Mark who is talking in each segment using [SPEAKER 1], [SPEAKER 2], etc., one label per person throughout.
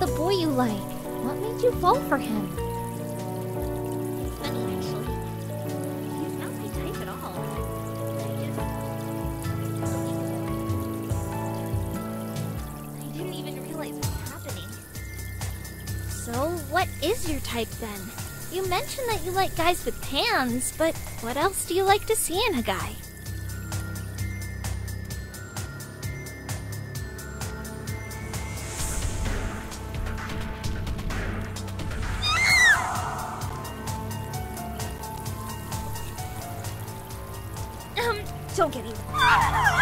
[SPEAKER 1] the boy you like. What made you fall for him?
[SPEAKER 2] Funny, actually. He's not my type at all. I. I didn't even realize what was happening.
[SPEAKER 1] So, what is your type then? You mentioned that you like guys with tans, but what else do you like to see in a guy?
[SPEAKER 2] Don't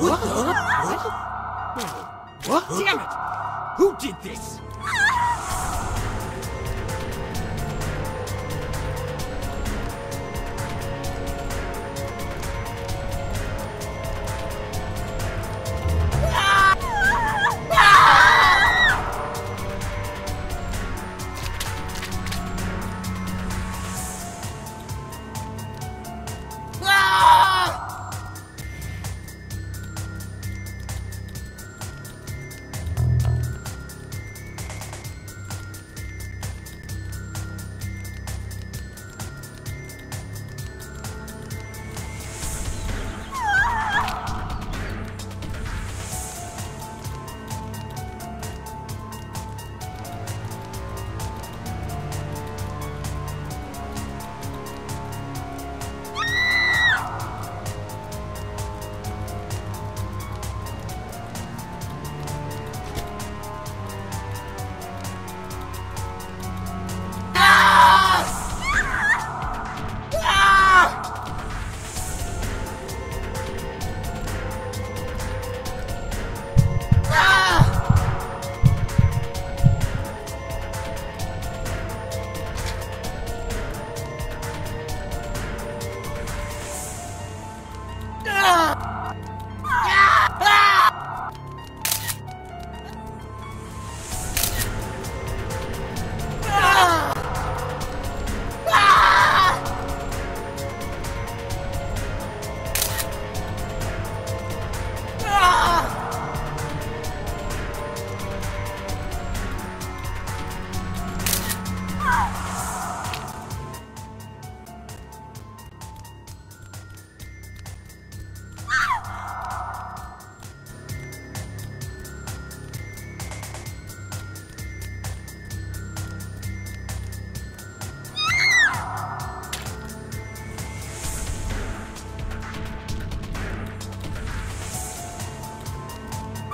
[SPEAKER 3] What the? What? Damn it! Who did this?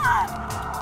[SPEAKER 4] time.